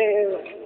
eh,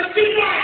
Let's do that.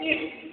you.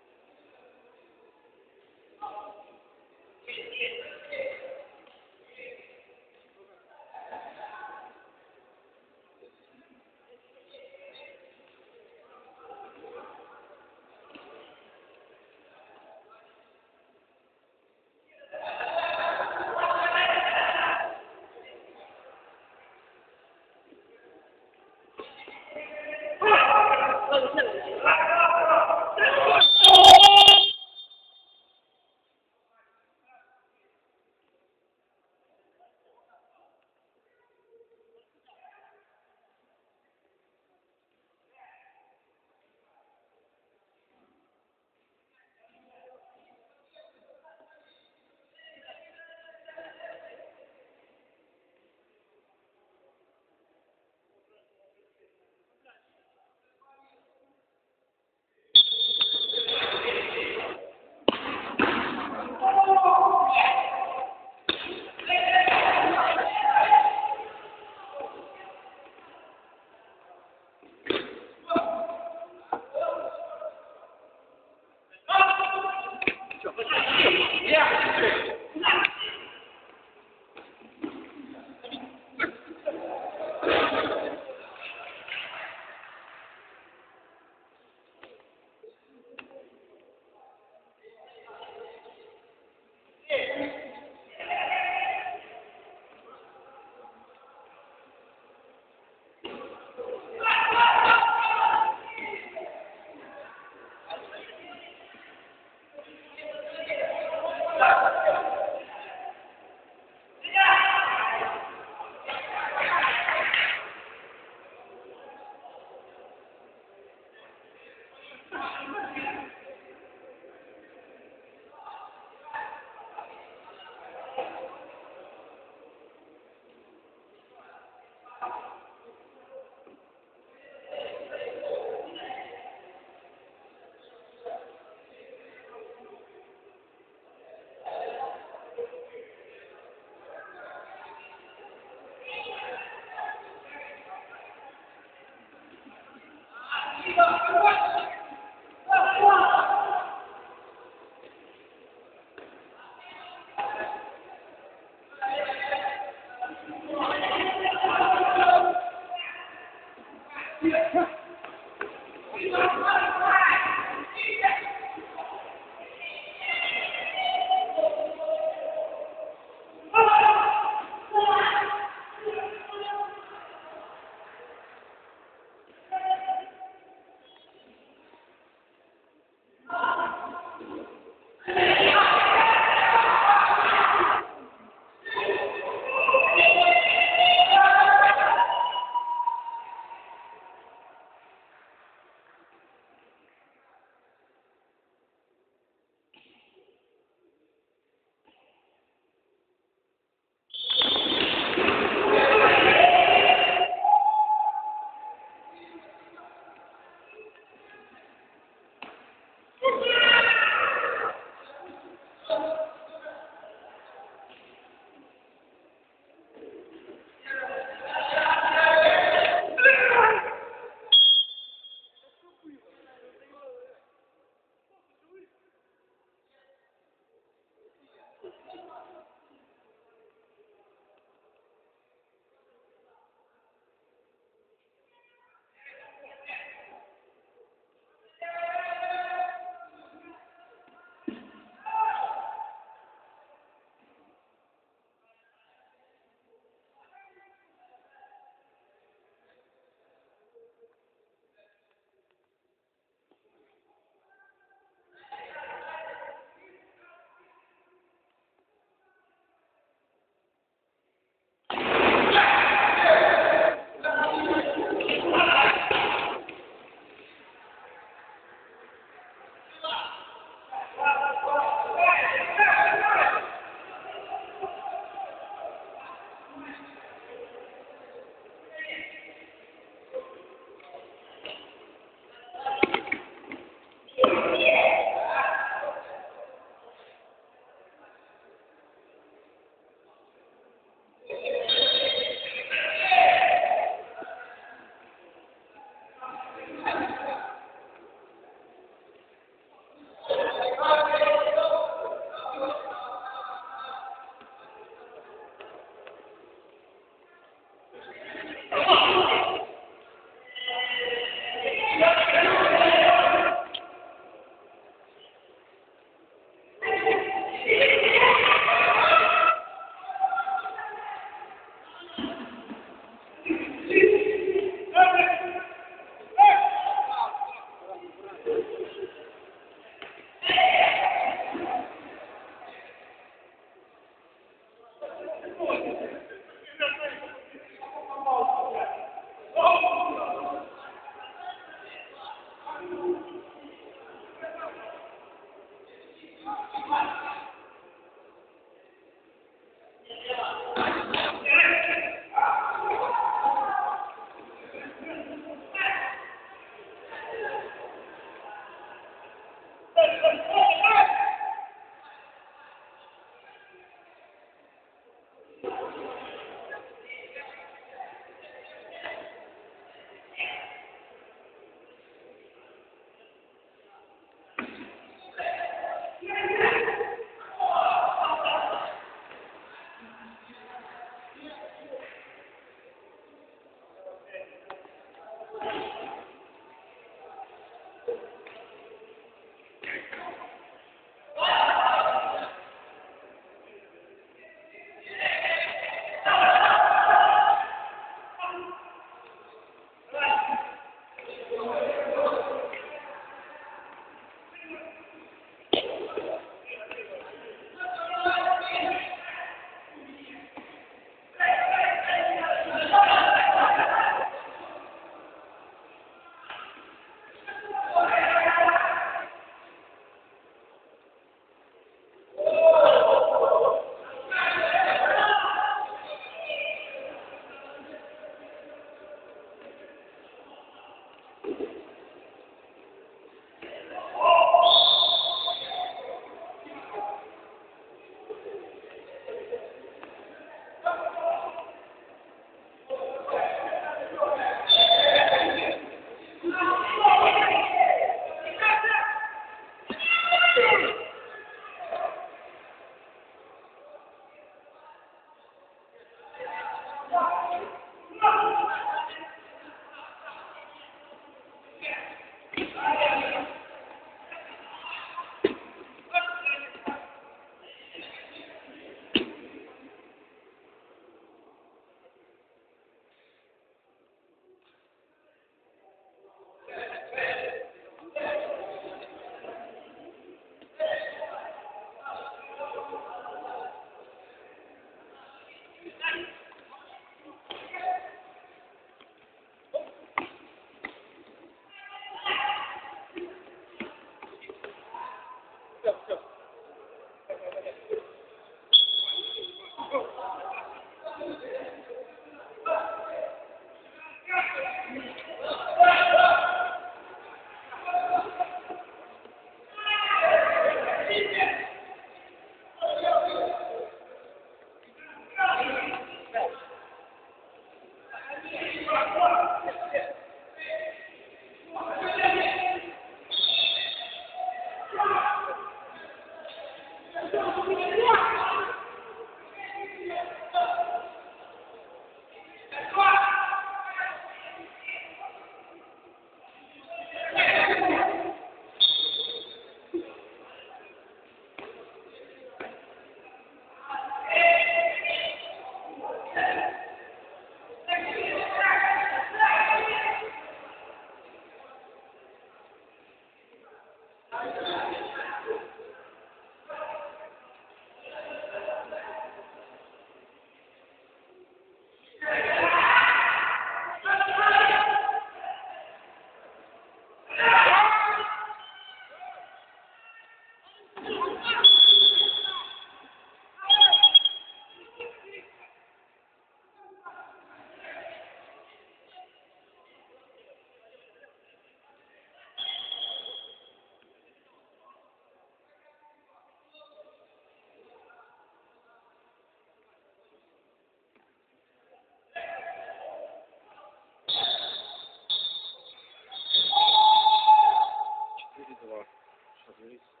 risk